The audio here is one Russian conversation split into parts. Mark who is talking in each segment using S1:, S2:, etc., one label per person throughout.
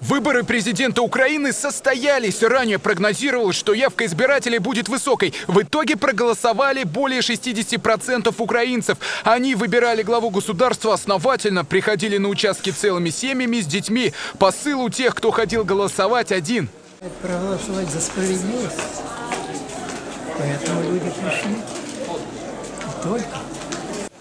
S1: Выборы президента Украины состоялись. Ранее прогнозировалось, что явка избирателей будет высокой. В итоге проголосовали более 60% украинцев. Они выбирали главу государства основательно, приходили на участки целыми семьями с детьми. Посыл у тех, кто ходил голосовать, один.
S2: проголосовать за справедливость. Поэтому люди пришли. И только.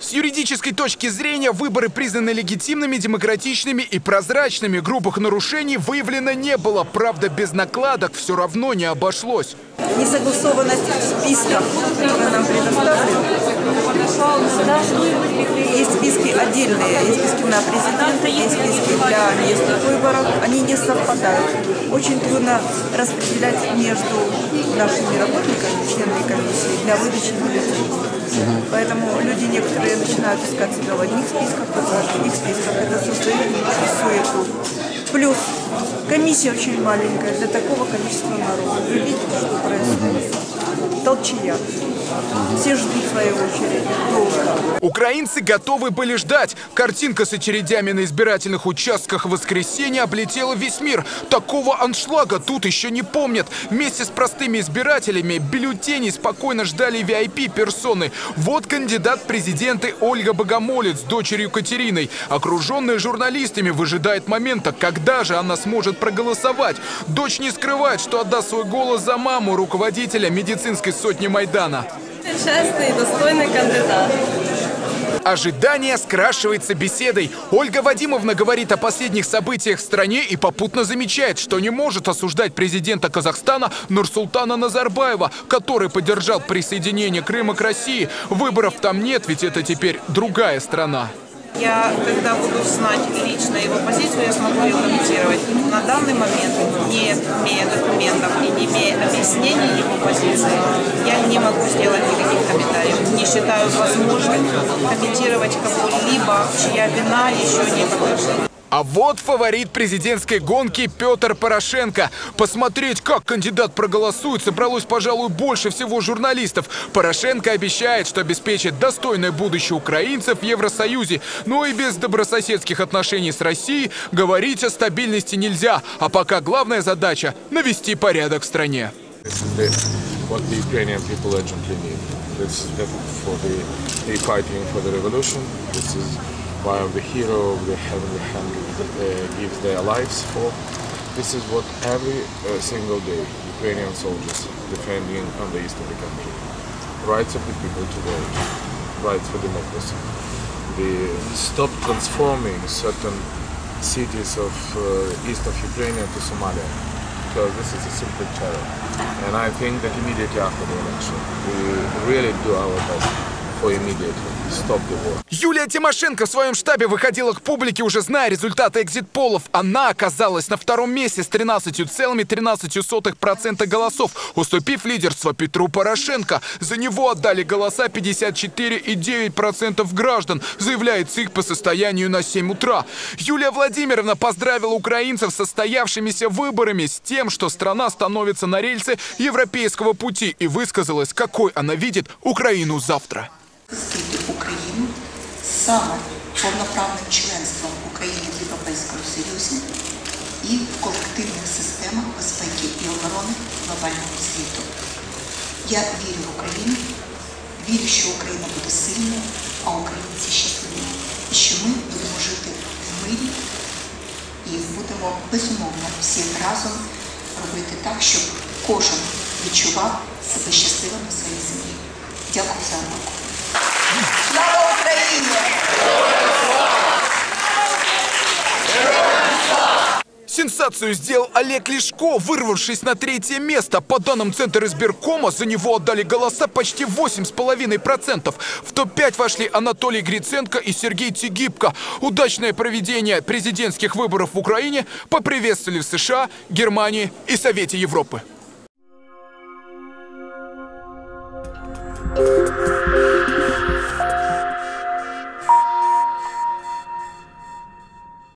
S1: С юридической точки зрения выборы признаны легитимными, демократичными и прозрачными. Грубых нарушений выявлено не было. Правда, без накладок все равно не обошлось.
S3: несогласованность списков, которые нам предоставлены. Есть списки отдельные, есть списки на президента, есть списки для местных выборов. Они не совпадают. Очень трудно распределять между нашими работниками, членами комиссии, для выдачи бюллетеней. Поэтому люди некоторые начинают искать себя в одних списках, в других списках. Это создает суету. Плюс комиссия очень маленькая для такого количества народа. Вы видите, что происходит? Толчья. Все ждут своей очереди.
S1: Украинцы готовы были ждать. Картинка с очередями на избирательных участках в воскресенье облетела весь мир. Такого аншлага тут еще не помнят. Вместе с простыми избирателями бюллетени спокойно ждали VIP-персоны. Вот кандидат президенты Ольга Богомолец с дочерью Катериной. Окруженная журналистами выжидает момента, когда же она сможет проголосовать. Дочь не скрывает, что отдаст свой голос за маму руководителя медицинской сотни Майдана.
S4: Честный и достойный кандидат.
S1: Ожидание скрашивается беседой. Ольга Вадимовна говорит о последних событиях в стране и попутно замечает, что не может осуждать президента Казахстана Нурсултана Назарбаева, который поддержал присоединение Крыма к России. Выборов там нет, ведь это теперь другая страна.
S3: Я, когда буду знать лично его позицию, я смогу ее комментировать. На данный момент, не имея документов и не имея объяснений его позиции, я не могу сделать никаких комментариев. Не считаю возможным комментировать кого-либо, чья вина еще не доказана.
S1: А вот фаворит президентской гонки Петр Порошенко. Посмотреть, как кандидат проголосует, собралось, пожалуй, больше всего журналистов. Порошенко обещает, что обеспечит достойное будущее украинцев в Евросоюзе. Но и без добрососедских отношений с Россией говорить о стабильности нельзя. А пока главная задача – навести порядок в стране.
S5: This is why the hero of the heavenly hand uh, gives their lives for. This is what every uh, single day Ukrainian soldiers defending on the east of the country. Rights of the people to vote, rights for democracy. The stop transforming certain cities of uh, east of Ukraine to Somalia because this is a simple terror. And I think that immediately after the election, we really do our best
S1: Юлия Тимошенко в своем штабе выходила к публике, уже зная результаты экзит-полов. Она оказалась на втором месте с 13,13% голосов, уступив лидерство Петру Порошенко. За него отдали голоса 54,9% граждан, заявляется их по состоянию на 7 утра. Юлия Владимировна поздравила украинцев с состоявшимися выборами, с тем, что страна становится на рельсы европейского пути и высказалась, какой она видит Украину завтра.
S6: Захистити Україну саме повноправним членством України в Європейському Союзі і в колективних системах безпеки і оборони глобального світу. Я вірю в Україну, вірю, що Україна буде сильною, а українці щасливі. І що ми будемо жити в мирі і будемо безумовно всі разом робити так, щоб кожен відчував себе щасливим на своїй землі. Дякую за увагу.
S1: сенсацию сделал Олег Лешко, вырвавшись на третье место. По данным Центра избиркома, за него отдали голоса почти 8,5%. В топ-5 вошли Анатолий Гриценко и Сергей Тигибко. Удачное проведение президентских выборов в Украине поприветствовали в США, Германии и Совете Европы.